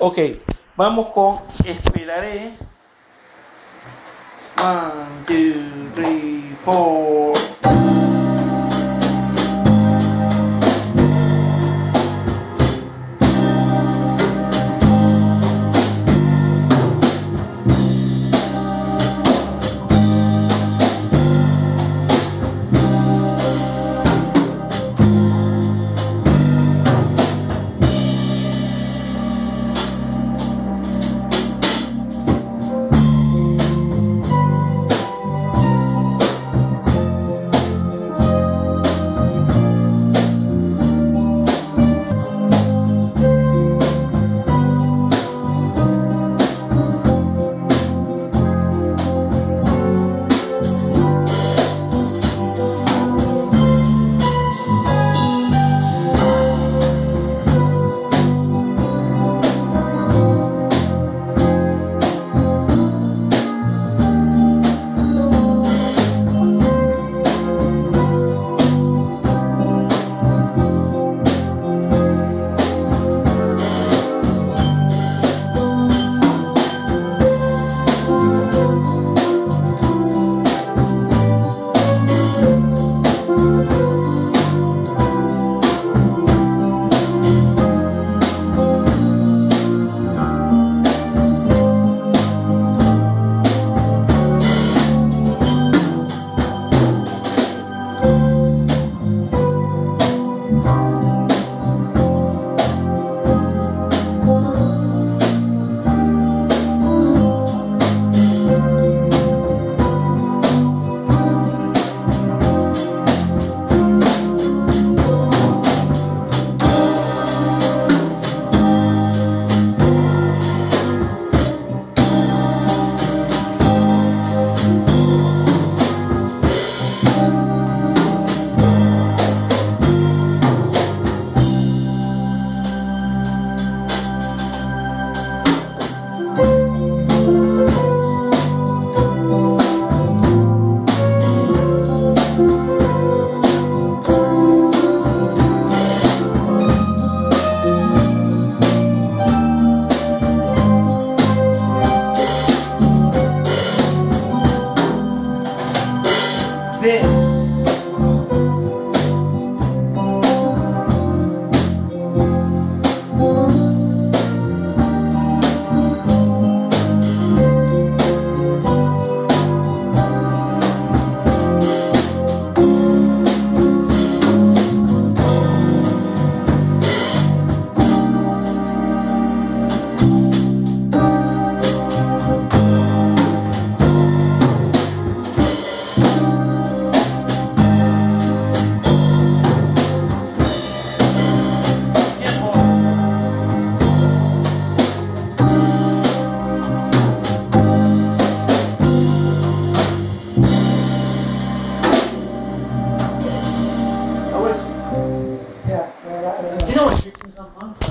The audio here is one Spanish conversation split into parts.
Ok, vamos con esperaré. One, two, three, four.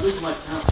lose my count.